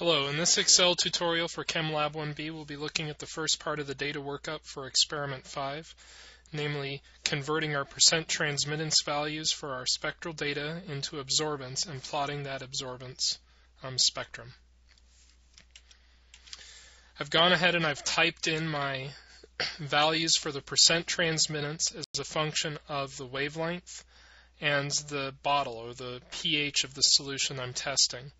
Hello, in this Excel tutorial for ChemLab 1B, we'll be looking at the first part of the data workup for experiment 5, namely converting our percent transmittance values for our spectral data into absorbance and plotting that absorbance um, spectrum. I've gone ahead and I've typed in my values for the percent transmittance as a function of the wavelength and the bottle or the pH of the solution I'm testing.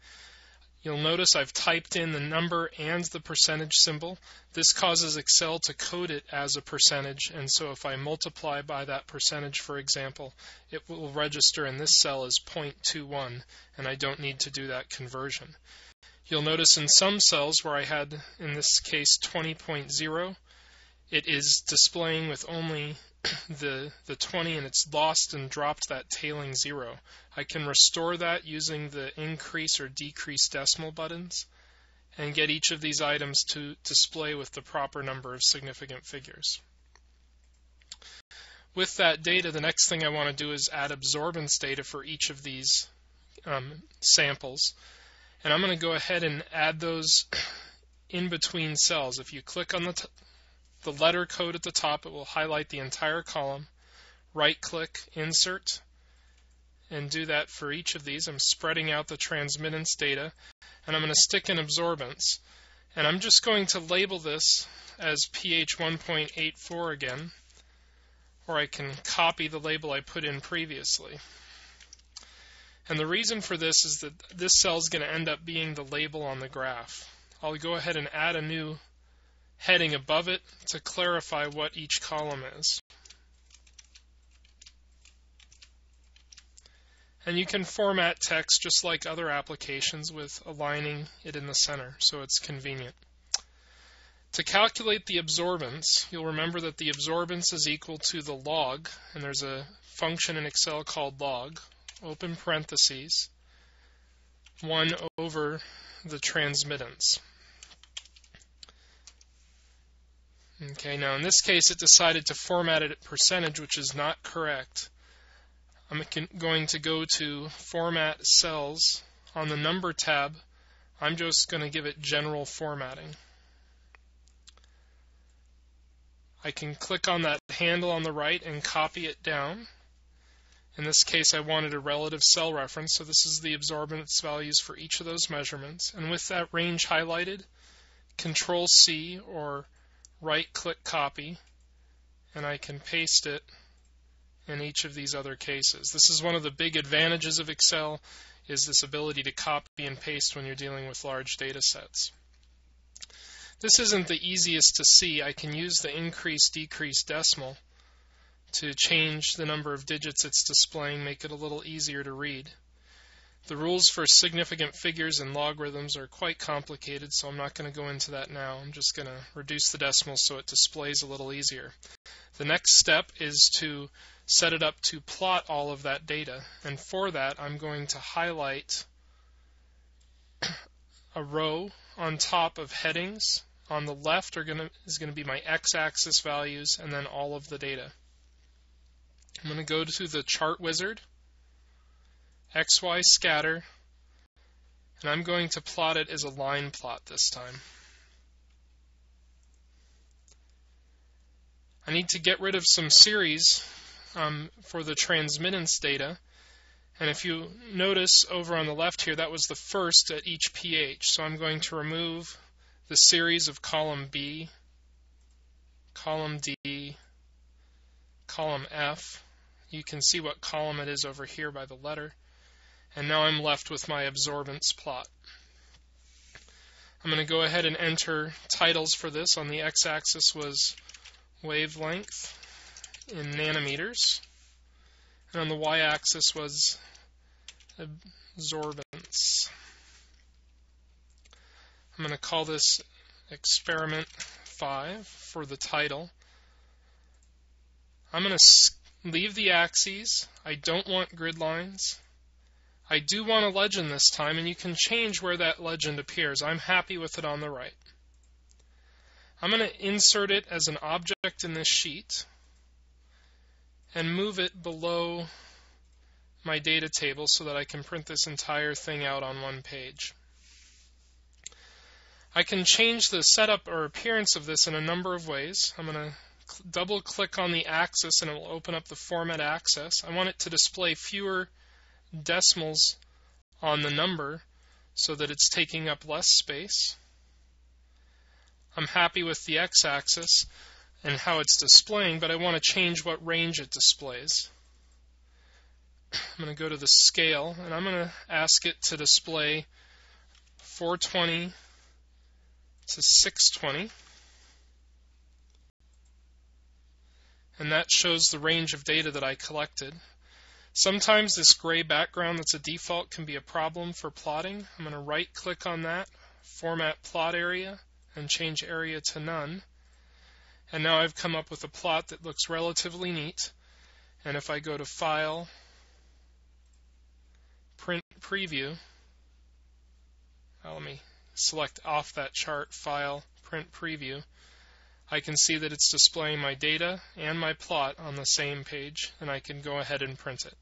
You'll notice I've typed in the number and the percentage symbol. This causes Excel to code it as a percentage, and so if I multiply by that percentage, for example, it will register in this cell as 0.21, and I don't need to do that conversion. You'll notice in some cells where I had, in this case, 20.0, it is displaying with only the, the 20 and it's lost and dropped that tailing zero. I can restore that using the increase or decrease decimal buttons and get each of these items to display with the proper number of significant figures. With that data, the next thing I want to do is add absorbance data for each of these um, samples. And I'm going to go ahead and add those in between cells. If you click on the the letter code at the top, it will highlight the entire column. Right click, insert, and do that for each of these. I'm spreading out the transmittance data, and I'm going to stick in absorbance. And I'm just going to label this as pH 1.84 again, or I can copy the label I put in previously. And the reason for this is that this cell is going to end up being the label on the graph. I'll go ahead and add a new heading above it to clarify what each column is. And you can format text just like other applications with aligning it in the center so it's convenient. To calculate the absorbance, you'll remember that the absorbance is equal to the log, and there's a function in Excel called log, open parentheses, 1 over the transmittance. Okay, now in this case it decided to format it at percentage, which is not correct. I'm going to go to Format Cells. On the Number tab, I'm just going to give it General Formatting. I can click on that handle on the right and copy it down. In this case, I wanted a relative cell reference, so this is the absorbance values for each of those measurements. And with that range highlighted, Control C or right click copy and I can paste it in each of these other cases. This is one of the big advantages of Excel is this ability to copy and paste when you're dealing with large data sets. This isn't the easiest to see. I can use the increase decrease decimal to change the number of digits it's displaying, make it a little easier to read. The rules for significant figures and logarithms are quite complicated, so I'm not going to go into that now. I'm just going to reduce the decimals so it displays a little easier. The next step is to set it up to plot all of that data. And for that, I'm going to highlight a row on top of headings. On the left are gonna, is going to be my x-axis values and then all of the data. I'm going to go to the chart wizard xy scatter, and I'm going to plot it as a line plot this time. I need to get rid of some series um, for the transmittance data. And if you notice over on the left here, that was the first at each pH. So I'm going to remove the series of column B, column D, column F. You can see what column it is over here by the letter. And now I'm left with my absorbance plot. I'm going to go ahead and enter titles for this. On the x-axis was wavelength in nanometers. And on the y-axis was absorbance. I'm going to call this experiment 5 for the title. I'm going to leave the axes. I don't want grid lines. I do want a legend this time, and you can change where that legend appears. I'm happy with it on the right. I'm going to insert it as an object in this sheet and move it below my data table so that I can print this entire thing out on one page. I can change the setup or appearance of this in a number of ways. I'm going to double click on the axis and it will open up the format axis. I want it to display fewer decimals on the number so that it's taking up less space. I'm happy with the x-axis and how it's displaying, but I want to change what range it displays. I'm going to go to the scale and I'm going to ask it to display 420 to 620. And that shows the range of data that I collected. Sometimes this gray background that's a default can be a problem for plotting. I'm going to right click on that, format plot area, and change area to none. And now I've come up with a plot that looks relatively neat. And if I go to File, Print Preview, uh, let me select off that chart, File, Print Preview, I can see that it's displaying my data and my plot on the same page, and I can go ahead and print it.